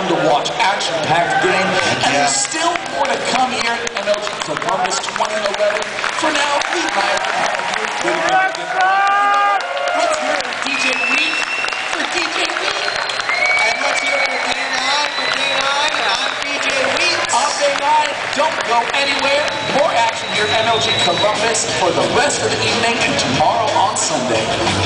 fun to watch, action-packed game, and Yeah. there's still more to come here at MLG Columbus 2011. For now, we might have a good Let's hear it for DJ Wheat for DJ Wheat. And let's hear it for day nine, for day nine, and I'm DJ Weeks. On day nine, don't go anywhere. More action here at MLG Columbus for the rest of the evening and tomorrow on Sunday.